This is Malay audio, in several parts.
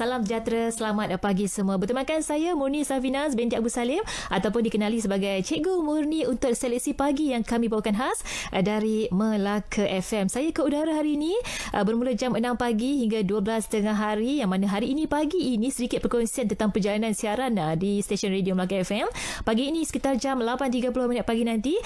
salam sejahtera, selamat pagi semua. Bertemakan saya Murni Safinas binti Abu Salim ataupun dikenali sebagai Cikgu Murni untuk seleksi pagi yang kami bawakan khas uh, dari Melaka FM. Saya ke udara hari ini uh, bermula jam 6 pagi hingga 12 tengah hari yang mana hari ini pagi ini sedikit perkongsian tentang perjalanan siaran uh, di stesen radio Melaka FM. Pagi ini sekitar jam 8.30 minit pagi nanti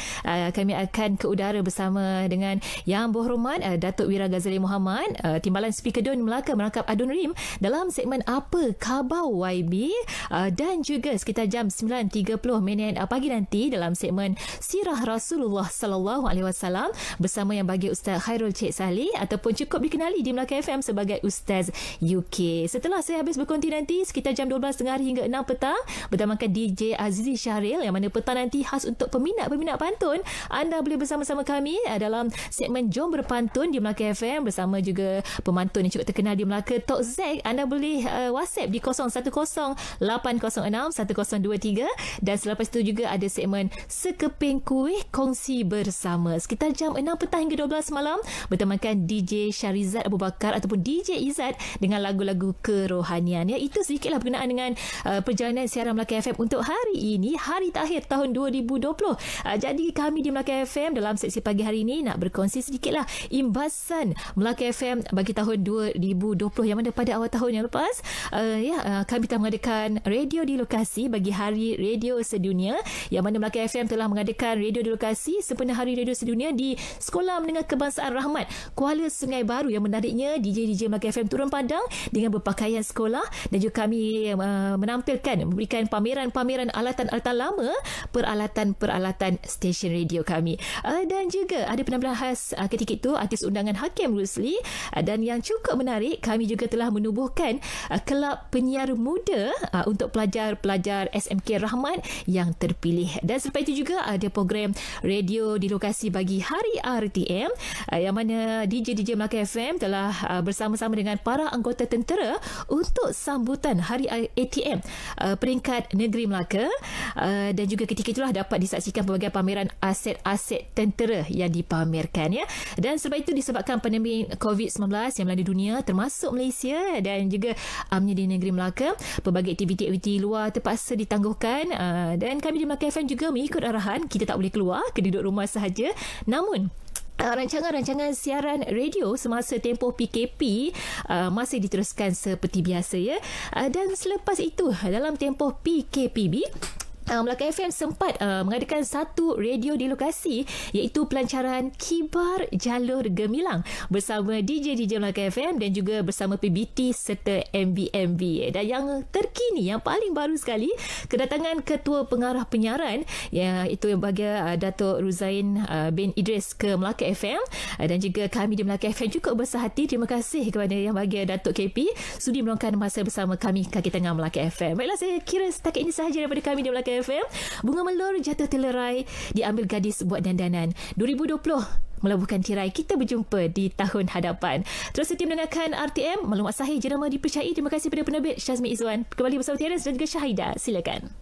kami akan ke udara bersama dengan Yang Berhormat Datuk Wira Ghazali Muhammad, Timbalan Speaker Dun Melaka merangkap Adun Rim dalam segmen Apa Khabar YB uh, dan juga sekitar jam 9.30 minit uh, pagi nanti dalam segmen Sirah Rasulullah Sallallahu Alaihi Wasallam bersama yang bagi Ustaz Khairul Cik Salih ataupun cukup dikenali di Melaka FM sebagai Ustaz UK. Setelah saya habis berkonti nanti sekitar jam 12.30 hingga 6 petang bertemakan DJ Azizi Syahril yang mana petang nanti khas untuk peminat-peminat pantun anda boleh bersama-sama kami uh, dalam segmen Jom Berpantun di Melaka FM bersama juga pemantun yang cukup terkenal di Melaka Tok Zack anda boleh uh, WhatsApp di 0108061023 dan selepas itu juga ada segmen Sekeping Kuih Kongsi Bersama. Sekitar jam 6 petang hingga 12 malam bertemakan DJ Syarizat Abu Bakar ataupun DJ Izzat dengan lagu-lagu kerohanian. Ya itu sedikitlah berkenaan dengan uh, perjalanan siaran Melaka FM untuk hari ini hari terakhir tahun 2020 uh, jadi kami di Melaka FM dalam sesi pagi hari ini nak berkongsi sedikitlah imbasan Melaka FM bagi tahun 2020 yang mana pada awal tahun yang lepas uh, ya uh, kami telah mengadakan radio di lokasi bagi hari radio sedunia yang mana Melaka FM telah mengadakan radio di lokasi sempena hari radio sedunia di Sekolah Menengah Kebangsaan Rahmat Kuala Sungai Baru yang menariknya DJ-DJ Melaka FM turun padang dengan berpakaian sekolah. Dan juga kami uh, menampilkan memberikan pameran-pameran alatan-alatan lama peralatan-peralatan stesen radio kami. Uh, dan juga ada penampilan khas uh, ketika itu artis undangan Hakim Rusli. Uh, dan yang cukup menarik kami juga telah menubuhkan uh, kelab penyiar muda uh, untuk pelajar-pelajar SMK Rahmat yang terpilih. Dan selepas itu juga ada program radio di lokasi bagi Hari RTM uh, yang mana DJ-DJ Melaka FM telah uh, bersama-sama dengan para anggota tentera untuk sambutan Hari ATM uh, peringkat negeri Melaka uh, dan juga ketika itulah dapat disaksikan pelbagai pameran aset-aset tentera yang dipamerkan ya. Dan sebab itu disebabkan pandemik COVID-19 yang melanda dunia termasuk Malaysia dan juga amnya di negeri Melaka pelbagai aktiviti-aktiviti luar terpaksa ditangguhkan uh, dan kami di Melaka FM juga mengikut arahan kita tak boleh keluar kena duduk rumah sahaja namun Uh, rancangan-rancangan siaran radio semasa tempoh PKP uh, masih diteruskan seperti biasa ya. Uh, dan selepas itu dalam tempoh PKPB Uh, Melaka FM sempat uh, mengadakan satu radio di lokasi iaitu pelancaran Kibar Jalur Gemilang bersama DJ-DJ Melaka FM dan juga bersama PBT serta MBMB dan yang terkini yang paling baru sekali kedatangan Ketua Pengarah Penyiaran iaitu yang bagi uh, Datuk Ruzain uh, bin Idris ke Melaka FM uh, dan juga kami di Melaka FM cukup besar hati terima kasih kepada yang bagi Datuk KP sudi meluangkan masa bersama kami kaki tengah Melaka FM baiklah saya kira setakat ini sahaja daripada kami di Melaka FM. Bunga melur jatuh telerai diambil gadis buat dandanan. 2020 melabuhkan tirai. Kita berjumpa di tahun hadapan. Terus setia mendengarkan RTM. Maklumat sahih jenama dipercayai. Terima kasih kepada penerbit Syazmi Izzuan. Kembali bersama Terence dan juga Syahida. Silakan.